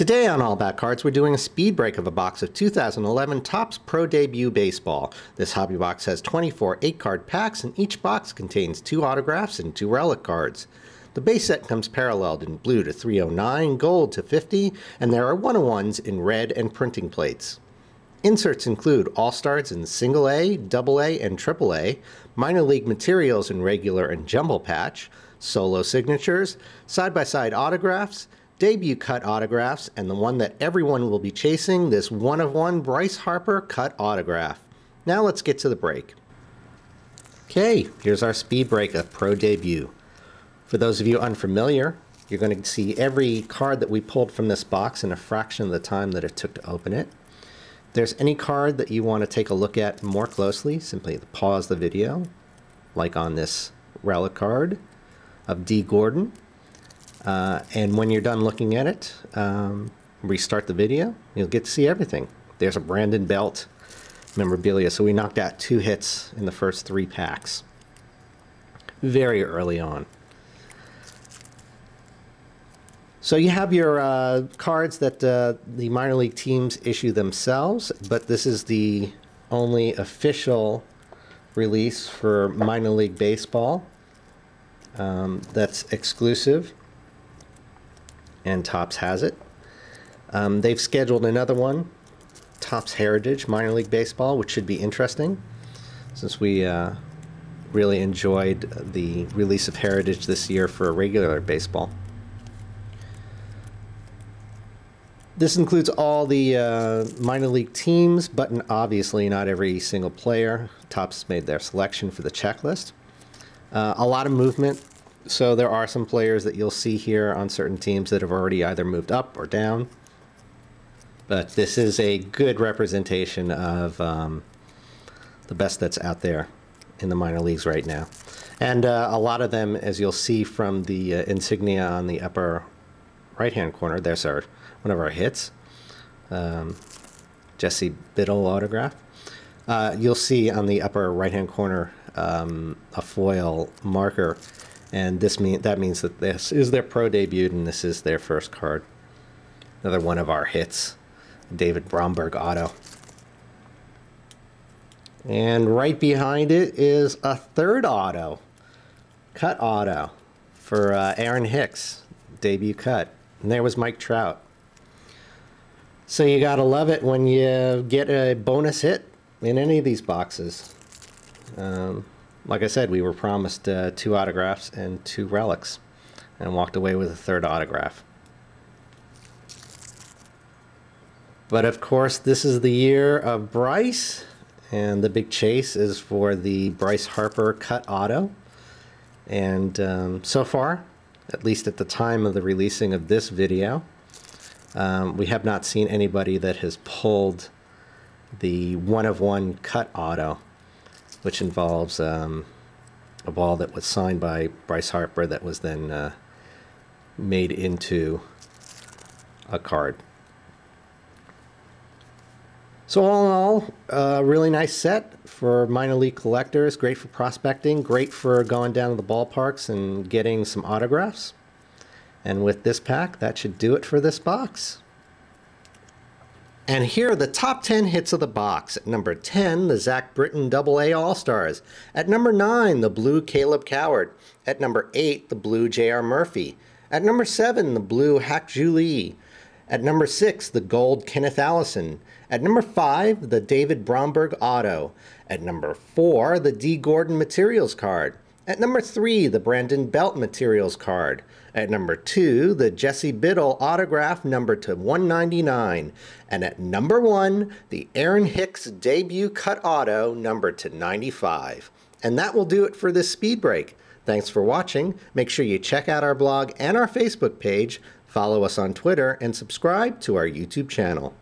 Today on All About Cards, we're doing a speed break of a box of 2011 Topps Pro Debut Baseball. This hobby box has 24 8-card packs, and each box contains two autographs and two relic cards. The base set comes paralleled in blue to 309, gold to 50, and there are 101s in red and printing plates. Inserts include All-Stars in Single A, Double A, and Triple A, minor league materials in regular and jumbo patch, solo signatures, side-by-side -side autographs, debut cut autographs, and the one that everyone will be chasing, this one of one Bryce Harper cut autograph. Now let's get to the break. Okay, here's our speed break of Pro Debut. For those of you unfamiliar, you're going to see every card that we pulled from this box in a fraction of the time that it took to open it. If there's any card that you want to take a look at more closely, simply pause the video, like on this relic card of Dee Gordon, uh, and when you're done looking at it, um, restart the video. You'll get to see everything. There's a Brandon Belt memorabilia. So we knocked out two hits in the first three packs. Very early on. So you have your uh, cards that uh, the minor league teams issue themselves, but this is the only official release for minor league baseball um, that's exclusive and Topps has it. Um, they've scheduled another one, Topps Heritage Minor League Baseball, which should be interesting since we uh, really enjoyed the release of Heritage this year for regular baseball. This includes all the uh, minor league teams, but obviously not every single player. Topps made their selection for the checklist. Uh, a lot of movement so there are some players that you'll see here on certain teams that have already either moved up or down. But this is a good representation of um, the best that's out there in the minor leagues right now. And uh, a lot of them, as you'll see from the uh, insignia on the upper right-hand corner, there's our one of our hits, um, Jesse Biddle autograph. Uh, you'll see on the upper right-hand corner um, a foil marker and this mean that means that this is their pro debut and this is their first card. Another one of our hits, David Bromberg auto. And right behind it is a third auto, cut auto for uh, Aaron Hicks, debut cut. And there was Mike Trout. So you gotta love it when you get a bonus hit in any of these boxes. Um, like I said, we were promised uh, two autographs and two relics, and walked away with a third autograph. But of course, this is the year of Bryce, and the big chase is for the Bryce Harper cut auto. And um, so far, at least at the time of the releasing of this video, um, we have not seen anybody that has pulled the one of one cut auto which involves um, a ball that was signed by Bryce Harper that was then uh, made into a card. So all in all, a really nice set for minor league collectors. Great for prospecting. Great for going down to the ballparks and getting some autographs. And with this pack, that should do it for this box. And here are the top 10 hits of the box. At number 10, the Zach Britton Double-A All-Stars. At number 9, the blue Caleb Cowart. At number 8, the blue J.R. Murphy. At number 7, the blue Hak-Ju Lee. At number 6, the gold Kenneth Allison. At number 5, the David Bromberg Auto. At number 4, the Dee Gordon Materials card. At number three, the Brandon Belt Materials card. At number two, the Jesse Biddle autograph number to 199. And at number one, the Aaron Hicks debut cut auto number to 95. And that will do it for this speed break. Thanks for watching. Make sure you check out our blog and our Facebook page, follow us on Twitter, and subscribe to our YouTube channel.